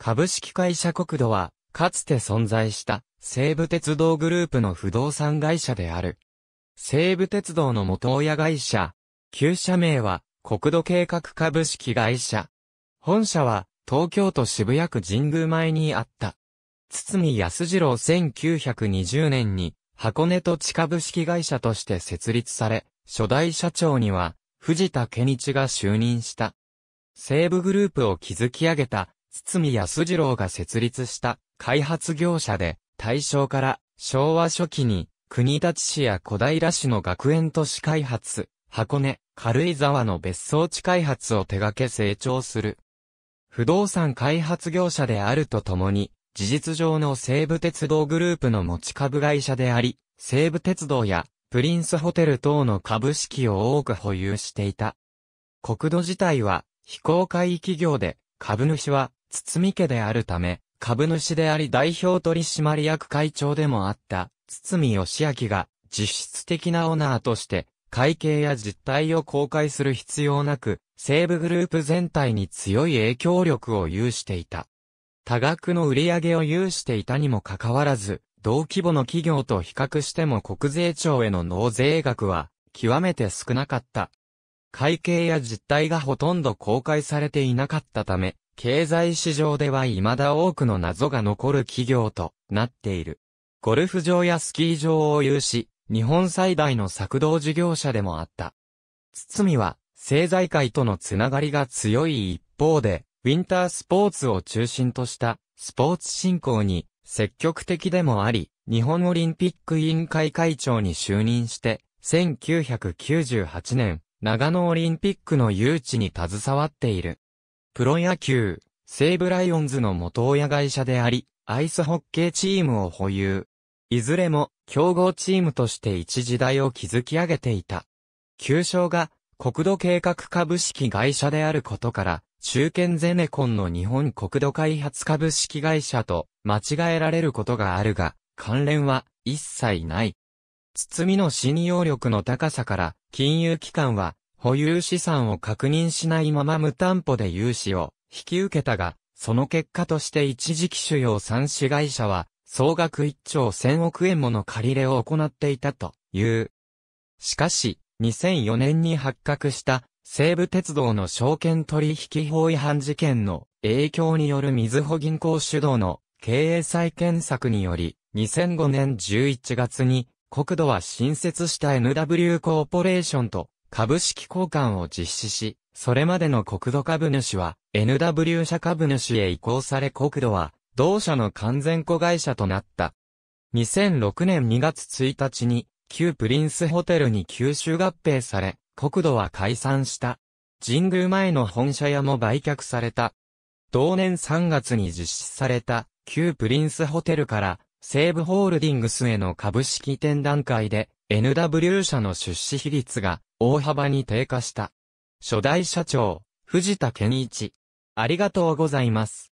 株式会社国土は、かつて存在した西武鉄道グループの不動産会社である。西武鉄道の元親会社。旧社名は国土計画株式会社。本社は東京都渋谷区神宮前にあった。堤康次郎1920年に箱根土地株式会社として設立され、初代社長には藤田健一が就任した。西武グループを築き上げた堤康次郎が設立した開発業者で、大正から昭和初期に国立市や小平市の学園都市開発、箱根、軽井沢の別荘地開発を手掛け成長する。不動産開発業者であるとともに、事実上の西武鉄道グループの持ち株会社であり、西武鉄道やプリンスホテル等の株式を多く保有していた。国土自体は非公開企業で、株主は堤家であるため、株主であり代表取締役会長でもあった、堤義明が実質的なオナーとして、会計や実態を公開する必要なく、西部グループ全体に強い影響力を有していた。多額の売り上げを有していたにもかかわらず、同規模の企業と比較しても国税庁への納税額は極めて少なかった。会計や実態がほとんど公開されていなかったため、経済市場では未だ多くの謎が残る企業となっている。ゴルフ場やスキー場を有し、日本最大の作動事業者でもあった。堤は、政財界とのつながりが強い一方で、ウィンタースポーツを中心としたスポーツ振興に積極的でもあり、日本オリンピック委員会会長に就任して、1998年、長野オリンピックの誘致に携わっている。プロ野球、西武ライオンズの元親会社であり、アイスホッケーチームを保有。いずれも、競合チームとして一時代を築き上げていた。旧称が、国土計画株式会社であることから、中堅ゼネコンの日本国土開発株式会社と間違えられることがあるが、関連は一切ない。包みの信用力の高さから、金融機関は保有資産を確認しないまま無担保で融資を引き受けたが、その結果として一時期主要産子会社は、総額1兆1000億円もの借り入れを行っていたという。しかし、2004年に発覚した西武鉄道の証券取引法違反事件の影響によるみずほ銀行主導の経営再建策により、2005年11月に国土は新設した NW コーポレーションと株式交換を実施し、それまでの国土株主は NW 社株主へ移行され国土は同社の完全子会社となった。2006年2月1日に旧プリンスホテルに吸収合併され、国土は解散した。神宮前の本社屋も売却された。同年3月に実施された旧プリンスホテルから西武ホールディングスへの株式転段階で NW 社の出資比率が大幅に低下した。初代社長、藤田健一。ありがとうございます。